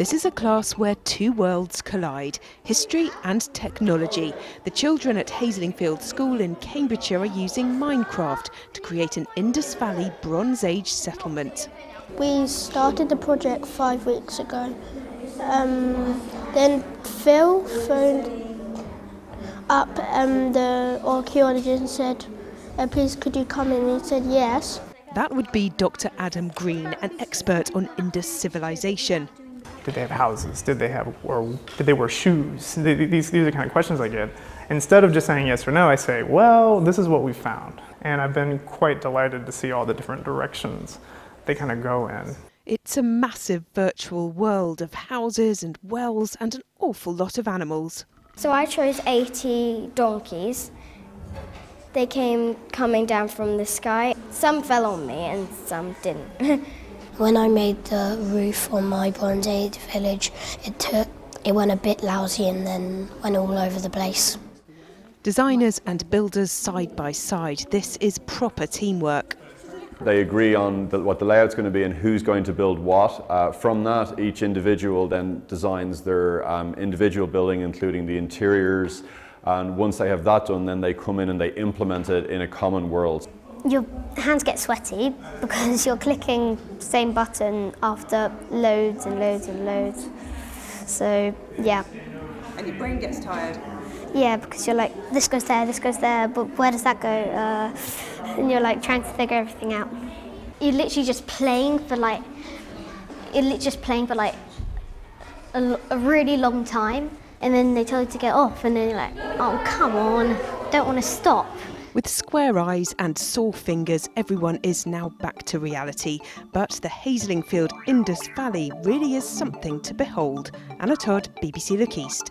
This is a class where two worlds collide history and technology. The children at Haslingfield School in Cambridgeshire are using Minecraft to create an Indus Valley Bronze Age settlement. We started the project five weeks ago. Um, then Phil phoned up um, the archaeologist and said, uh, please could you come in? And he said yes. That would be Dr. Adam Green, an expert on Indus civilization. Did they have houses? Did they have, or did they wear shoes? These, these are the kind of questions I get. Instead of just saying yes or no, I say, well, this is what we found. And I've been quite delighted to see all the different directions they kind of go in. It's a massive virtual world of houses and wells and an awful lot of animals. So I chose 80 donkeys. They came coming down from the sky. Some fell on me and some didn't. When I made the roof on my Bronze Age village, it took it went a bit lousy and then went all over the place. Designers and builders side by side. This is proper teamwork. They agree on the, what the layout's going to be and who's going to build what. Uh, from that, each individual then designs their um, individual building, including the interiors. And once they have that done, then they come in and they implement it in a common world your hands get sweaty because you're clicking the same button after loads and loads and loads. So, yeah. And your brain gets tired? Yeah, because you're like, this goes there, this goes there, but where does that go? Uh, and you're like trying to figure everything out. You're literally just playing for like, you're just playing for like a, a really long time, and then they tell you to get off, and then you're like, oh, come on, don't want to stop. With square eyes and sore fingers, everyone is now back to reality. But the Haslingfield Indus Valley really is something to behold. Anna Todd, BBC Look East.